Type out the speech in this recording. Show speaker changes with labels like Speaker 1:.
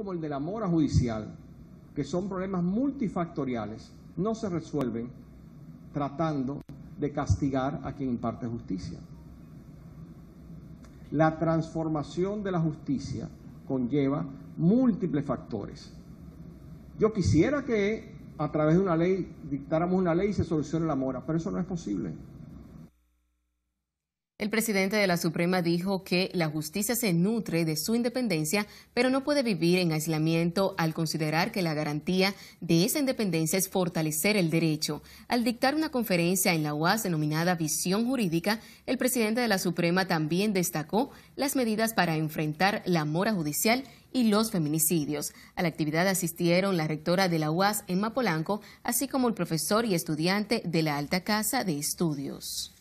Speaker 1: como el de la mora judicial, que son problemas multifactoriales, no se resuelven tratando de castigar a quien imparte justicia. La transformación de la justicia conlleva múltiples factores. Yo quisiera que a través de una ley dictáramos una ley y se solucione la mora, pero eso no es posible.
Speaker 2: El presidente de la Suprema dijo que la justicia se nutre de su independencia, pero no puede vivir en aislamiento al considerar que la garantía de esa independencia es fortalecer el derecho. Al dictar una conferencia en la UAS denominada Visión Jurídica, el presidente de la Suprema también destacó las medidas para enfrentar la mora judicial y los feminicidios. A la actividad asistieron la rectora de la UAS en Mapolanco, así como el profesor y estudiante de la Alta Casa de Estudios.